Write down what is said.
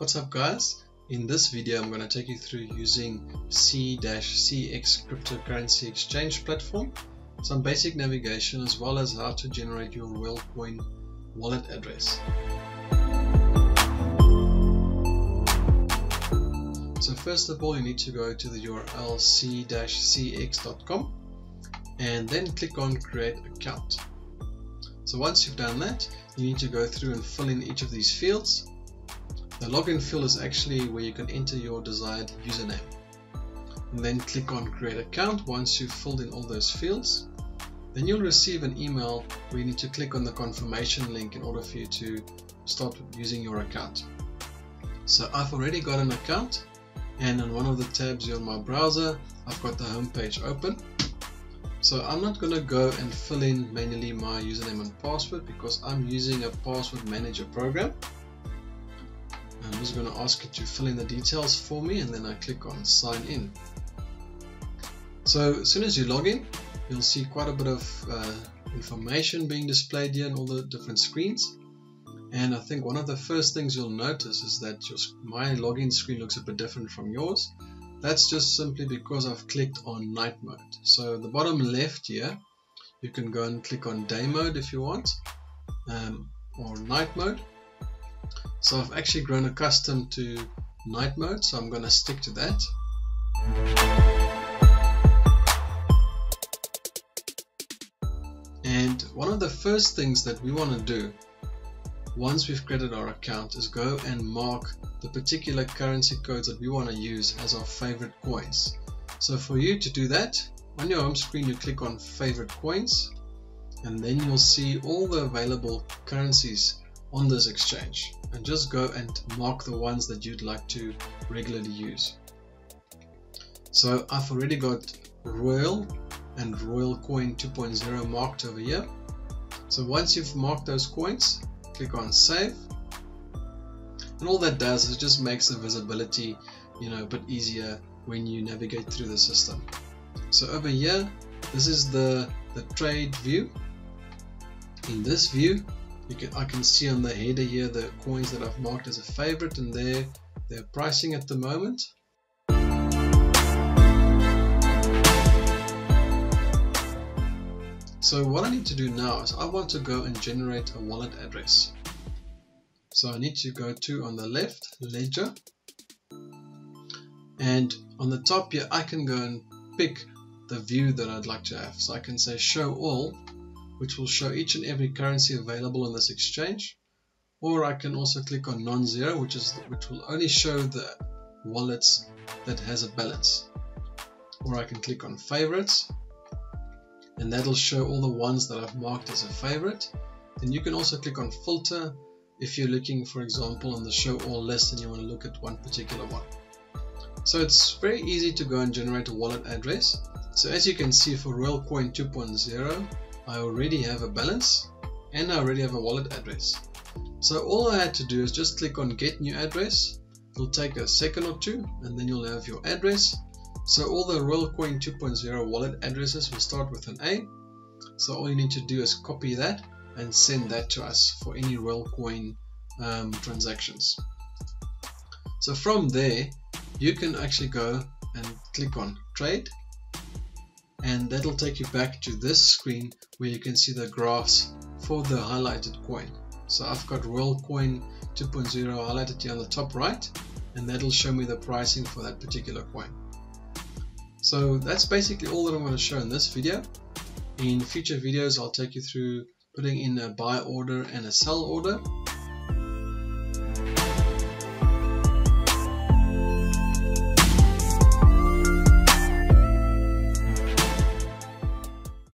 What's up guys? In this video I'm going to take you through using C-CEX cryptocurrency exchange platform, some basic navigation as well as how to generate your Royal Coin wallet address. So first of all you need to go to the URL c-cex.com and then click on create account. So once you've done that you need to go through and fill in each of these fields the login field is actually where you can enter your desired username. And then click on create account once you've filled in all those fields. Then you'll receive an email where you need to click on the confirmation link in order for you to start using your account. So I've already got an account and on one of the tabs here on my browser I've got the home page open. So I'm not going to go and fill in manually my username and password because I'm using a password manager program. I'm just going to ask it to fill in the details for me and then I click on sign in. So as soon as you log in, you'll see quite a bit of uh, information being displayed here on all the different screens. And I think one of the first things you'll notice is that your, my login screen looks a bit different from yours. That's just simply because I've clicked on night mode. So the bottom left here, you can go and click on day mode if you want, um, or night mode. So I've actually grown accustomed to night mode, so I'm going to stick to that. And one of the first things that we want to do once we've created our account is go and mark the particular currency codes that we want to use as our favorite coins. So for you to do that, on your home screen you click on favorite coins and then you'll see all the available currencies on this exchange and just go and mark the ones that you'd like to regularly use. So I've already got Royal and Royal Coin 2.0 marked over here. So once you've marked those coins, click on save. And all that does is just makes the visibility you know, a bit easier when you navigate through the system. So over here, this is the, the trade view. In this view, can, I can see on the header here the coins that I've marked as a favorite and their, their pricing at the moment. So what I need to do now is I want to go and generate a wallet address. So I need to go to on the left ledger and on the top here I can go and pick the view that I'd like to have. So I can say show all which will show each and every currency available on this exchange. Or I can also click on non-zero, which is which will only show the wallets that has a balance. Or I can click on favorites, and that'll show all the ones that I've marked as a favorite. Then you can also click on filter if you're looking, for example, on the show all list and you want to look at one particular one. So it's very easy to go and generate a wallet address. So as you can see for Royal Coin 2.0, I already have a balance and I already have a wallet address. So all I had to do is just click on get new address. It'll take a second or two and then you'll have your address. So all the Royalcoin 2.0 wallet addresses will start with an A. So all you need to do is copy that and send that to us for any Royalcoin um, transactions. So from there, you can actually go and click on trade and that'll take you back to this screen where you can see the graphs for the highlighted coin. So I've got Royal Coin 2.0 highlighted here on the top right and that'll show me the pricing for that particular coin. So that's basically all that I'm going to show in this video. In future videos I'll take you through putting in a buy order and a sell order